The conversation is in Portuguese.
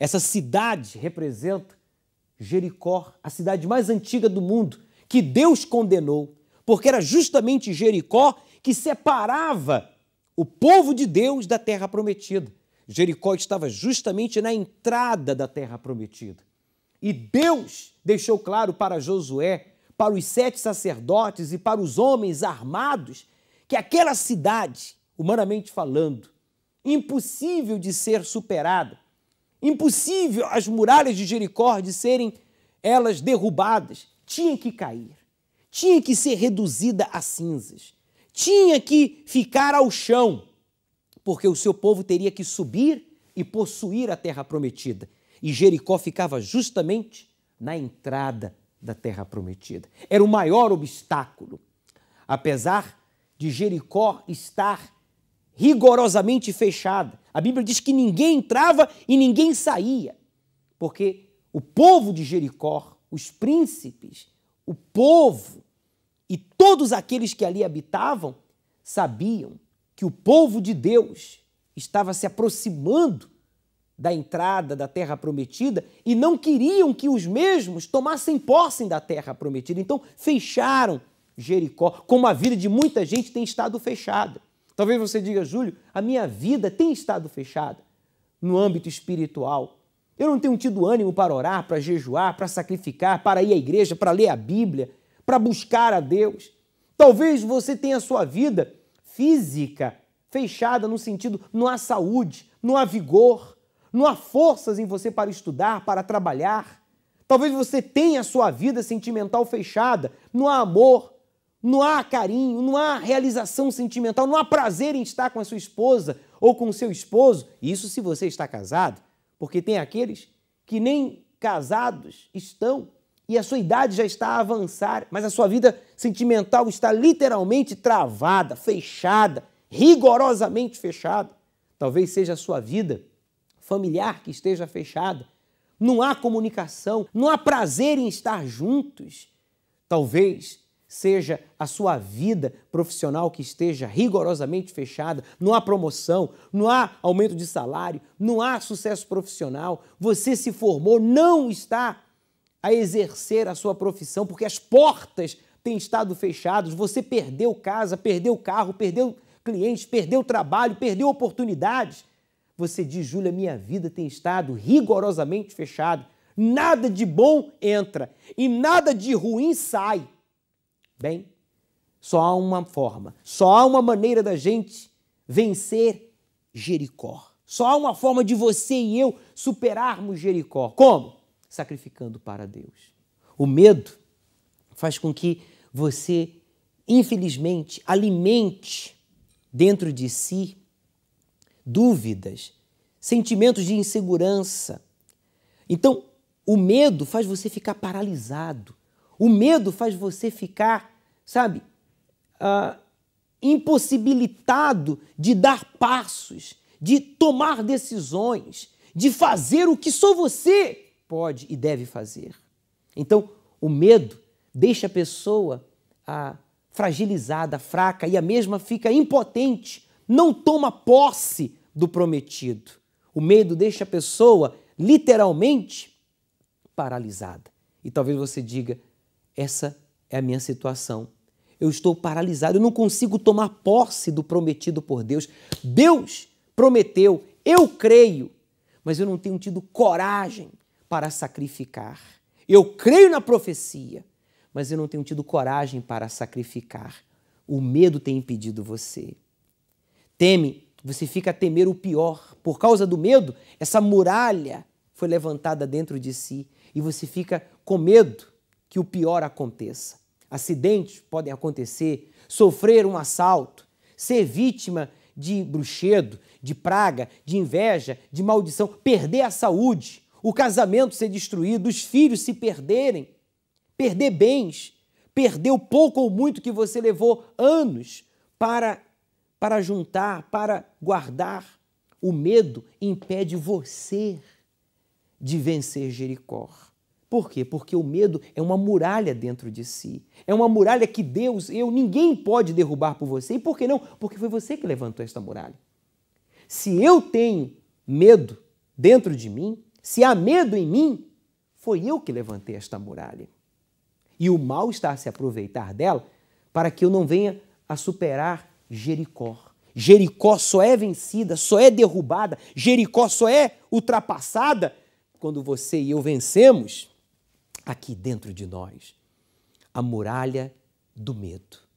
Essa cidade representa Jericó, a cidade mais antiga do mundo, que Deus condenou, porque era justamente Jericó que separava o povo de Deus da terra prometida. Jericó estava justamente na entrada da terra prometida. E Deus deixou claro para Josué, para os sete sacerdotes e para os homens armados, que aquela cidade, humanamente falando, impossível de ser superada, impossível as muralhas de Jericó de serem elas derrubadas, tinha que cair, tinha que ser reduzida a cinzas, tinha que ficar ao chão, porque o seu povo teria que subir e possuir a terra prometida. E Jericó ficava justamente na entrada da terra prometida. Era o maior obstáculo. Apesar de Jericó estar rigorosamente fechada, a Bíblia diz que ninguém entrava e ninguém saía, porque o povo de Jericó, os príncipes, o povo e todos aqueles que ali habitavam sabiam que o povo de Deus estava se aproximando da entrada da terra prometida e não queriam que os mesmos tomassem posse da terra prometida. Então fecharam Jericó, como a vida de muita gente tem estado fechada. Talvez você diga, Júlio, a minha vida tem estado fechada no âmbito espiritual. Eu não tenho tido ânimo para orar, para jejuar, para sacrificar, para ir à igreja, para ler a Bíblia, para buscar a Deus. Talvez você tenha a sua vida física fechada no sentido não há saúde, não há vigor, não há forças em você para estudar, para trabalhar. Talvez você tenha a sua vida sentimental fechada, não há amor, não há carinho, não há realização sentimental, não há prazer em estar com a sua esposa ou com o seu esposo. Isso se você está casado, porque tem aqueles que nem casados estão e a sua idade já está a avançar, mas a sua vida sentimental está literalmente travada, fechada, rigorosamente fechada. Talvez seja a sua vida familiar que esteja fechada. Não há comunicação, não há prazer em estar juntos. Talvez seja a sua vida profissional que esteja rigorosamente fechada, não há promoção, não há aumento de salário, não há sucesso profissional, você se formou, não está a exercer a sua profissão porque as portas têm estado fechadas, você perdeu casa, perdeu carro, perdeu clientes, perdeu trabalho, perdeu oportunidades. Você diz, Júlia, minha vida tem estado rigorosamente fechada. Nada de bom entra e nada de ruim sai. Bem, só há uma forma, só há uma maneira da gente vencer Jericó. Só há uma forma de você e eu superarmos Jericó. Como? Sacrificando para Deus. O medo faz com que você, infelizmente, alimente dentro de si dúvidas, sentimentos de insegurança. Então, o medo faz você ficar paralisado. O medo faz você ficar, sabe, uh, impossibilitado de dar passos, de tomar decisões, de fazer o que só você pode e deve fazer. Então, o medo deixa a pessoa uh, fragilizada, fraca e a mesma fica impotente, não toma posse do prometido. O medo deixa a pessoa literalmente paralisada. E talvez você diga: essa é a minha situação. Eu estou paralisado, eu não consigo tomar posse do prometido por Deus. Deus prometeu, eu creio, mas eu não tenho tido coragem para sacrificar. Eu creio na profecia, mas eu não tenho tido coragem para sacrificar. O medo tem impedido você. Teme, você fica a temer o pior. Por causa do medo, essa muralha foi levantada dentro de si e você fica com medo que o pior aconteça. Acidentes podem acontecer, sofrer um assalto, ser vítima de bruxedo, de praga, de inveja, de maldição, perder a saúde, o casamento ser destruído, os filhos se perderem, perder bens, perder o pouco ou muito que você levou anos para para juntar, para guardar. O medo impede você de vencer Jericó. Por quê? Porque o medo é uma muralha dentro de si. É uma muralha que Deus, eu, ninguém pode derrubar por você. E por que não? Porque foi você que levantou esta muralha. Se eu tenho medo dentro de mim, Se há medo em mim, foi eu que levantei esta muralha. E o mal está a se aproveitar dela para que eu não venha a superar Jericó. Jericó só é vencida, só é derrubada, Jericó só é ultrapassada quando você e eu vencemos aqui dentro de nós a muralha do medo.